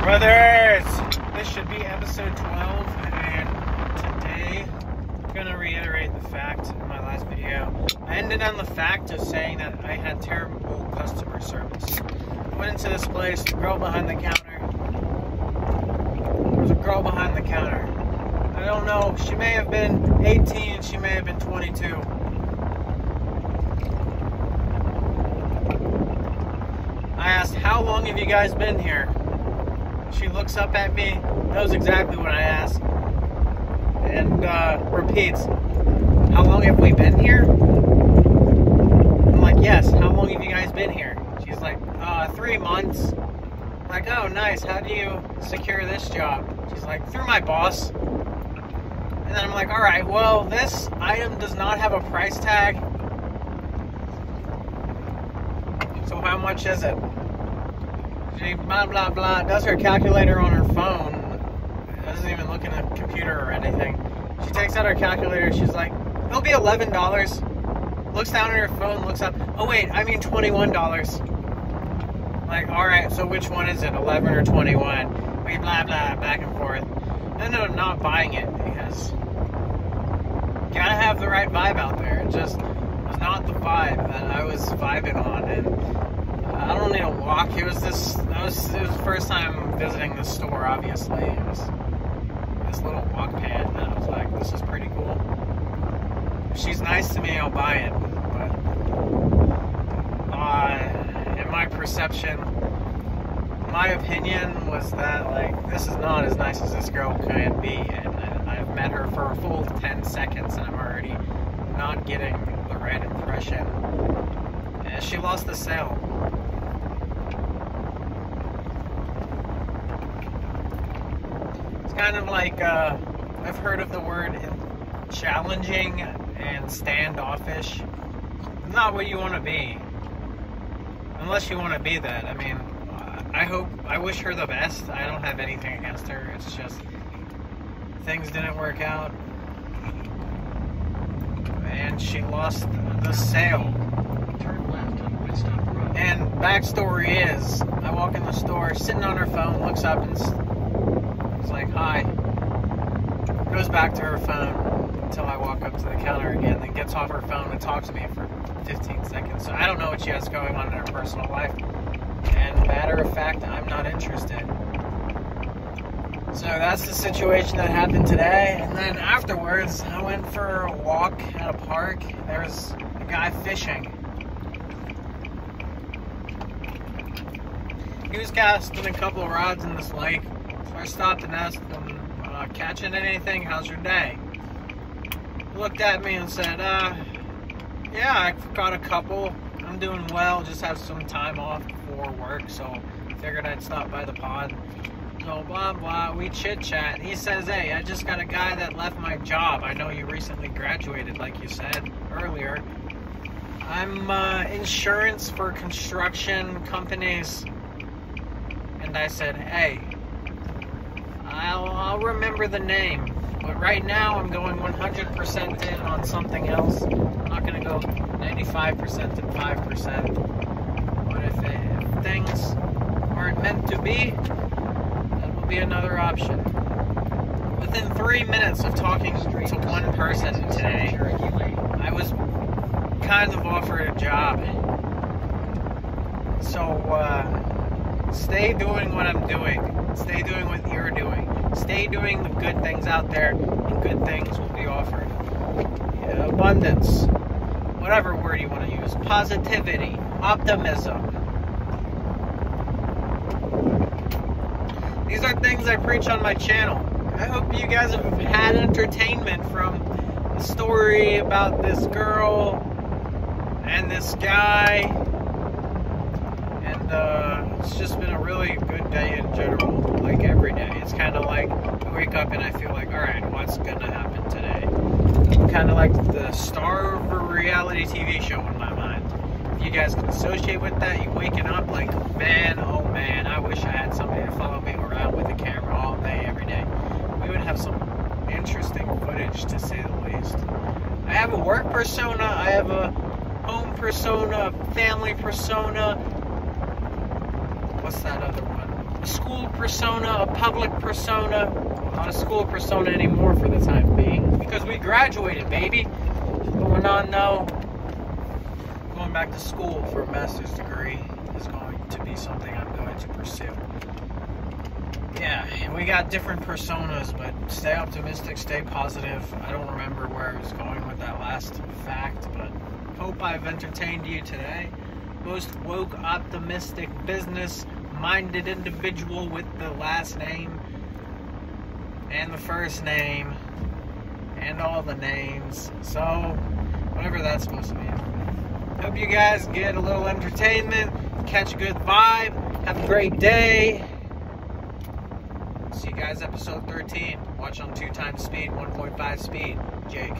Brothers, this should be episode 12, and today I'm gonna reiterate the fact in my last video. I ended on the fact of saying that I had terrible customer service. I went into this place, the girl behind the counter. There was a girl behind the counter. I don't know, she may have been 18, she may have been 22. I asked, How long have you guys been here? She looks up at me, knows exactly what I asked, and uh, repeats, How long have we been here? I'm like, Yes, how long have you guys been here? She's like, uh, Three months. I'm like, oh, nice. How do you secure this job? She's like, Through my boss. And then I'm like, All right, well, this item does not have a price tag. So how much is it? Blah blah blah does her calculator on her phone. Doesn't even look in a computer or anything. She takes out her calculator. She's like, "It'll be eleven dollars." Looks down at her phone. Looks up. Oh wait, I mean twenty-one dollars. Like, all right. So which one is it, eleven or twenty-one? We blah blah back and forth. I ended up not buying it because you gotta have the right vibe out there. It just was not the vibe that I was vibing on, and I don't need a walk. It was this. Was it was the first time visiting the store. Obviously, it was this little walk pad, and I was like, "This is pretty cool." If she's nice to me, I'll buy it. But uh, in my perception, my opinion was that like this is not as nice as this girl can be, and I've met her for a full ten seconds, and I'm already not getting the right impression. And she lost the sale. Kind of like uh, I've heard of the word challenging and standoffish. Not what you want to be, unless you want to be that. I mean, I hope I wish her the best. I don't have anything against her. It's just things didn't work out, and she lost the sale. And backstory is, I walk in the store, sitting on her phone, looks up and it's like, hi. Goes back to her phone until I walk up to the counter again, then gets off her phone and talks to me for 15 seconds. So I don't know what she has going on in her personal life. And matter of fact, I'm not interested. So that's the situation that happened today. And then afterwards, I went for a walk at a park. There was a guy fishing. He was casting a couple of rods in this lake. I stopped and asked them, uh, catching anything? How's your day? Looked at me and said, uh, yeah, I caught a couple. I'm doing well, just have some time off before work, so figured I'd stop by the pond. So blah blah, we chit chat. He says, hey, I just got a guy that left my job. I know you recently graduated, like you said earlier. I'm uh, insurance for construction companies. And I said, hey, I'll, I'll remember the name. But right now, I'm going 100% in on something else. I'm not going to go 95% and 5%. But if, it, if things aren't meant to be, that will be another option. Within three minutes of talking to one person today, I was kind of offered a job. So, uh, stay doing what I'm doing. Stay doing what you're doing. Stay doing the good things out there, and good things will be offered. Yeah, abundance, whatever word you want to use, positivity, optimism. These are things I preach on my channel. I hope you guys have had entertainment from the story about this girl and this guy. Uh, it's just been a really good day in general like every day. It's kind of like I wake up and I feel like, all right, what's gonna happen today? Kind of like the star of a reality TV show in my mind. If you guys can associate with that, you waking up like, man, oh man, I wish I had somebody to follow me around with a camera all day, every day. We would have some interesting footage to say the least. I have a work persona, I have a home persona, family persona, what's that other one? A school persona, a public persona. Not a school persona anymore for the time being because we graduated, baby. Going on now. Going back to school for a master's degree is going to be something I'm going to pursue. Yeah, and we got different personas, but stay optimistic, stay positive. I don't remember where I was going with that last fact, but hope I've entertained you today. Most woke, optimistic, business minded individual with the last name and the first name and all the names. So, whatever that's supposed to mean. Hope you guys get a little entertainment, catch a good vibe, have a great day. See you guys episode 13. Watch on two times speed, 1.5 speed. Jake.